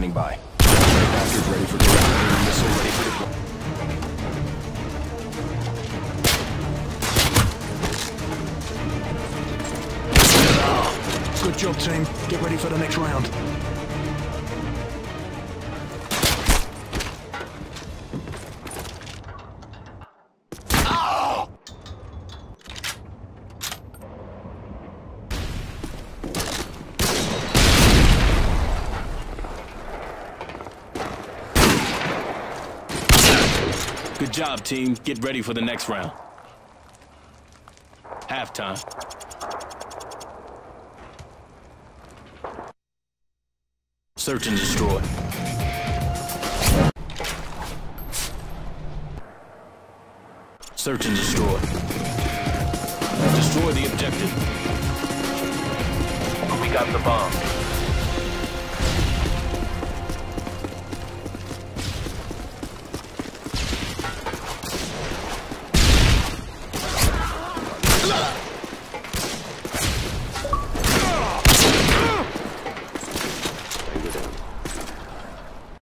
standing by. Ready for missile ready for deployment. Good job, team. Get ready for the next round. Good job, team. Get ready for the next round. Halftime. Search and destroy. Search and destroy. Destroy the objective. We got the bomb. Shut!